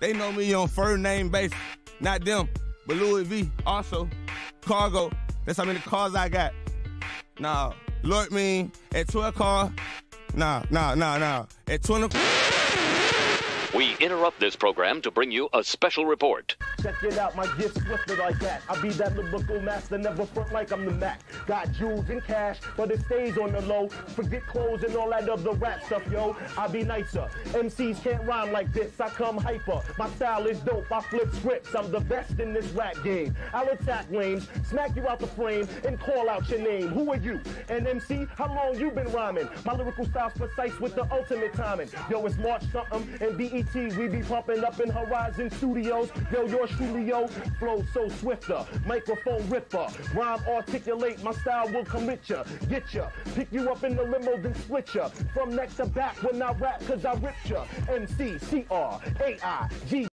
They know me on first name basis. Not them, but Louis V. Also, cargo. That's how many cars I got. Nah, Lord mean at 12 car. Nah, nah, nah, nah. At 20. We interrupt this program to bring you a special report. Check it out, my gift swifter like that. I be that lyrical master, never front like I'm the Mac. Got jewels and cash, but it stays on the low. Forget clothes and all that other rap stuff, yo. I be nicer. MCs can't rhyme like this. I come hyper. My style is dope. I flip scripts. I'm the best in this rap game. I'll attack lanes, smack you out the frame, and call out your name. Who are you? An MC? How long you been rhyming? My lyrical style's precise with the ultimate timing. Yo, it's March something and BET. We be pumping up in Horizon Studios. Yo, yours truly, yo. Flow so swifter. Microphone ripper. Rhyme articulate. My style will commit ya. Get ya. Pick you up in the limo, then split ya. From neck to back when I rap, cause I rip ya. MC, C-R, A-I, G.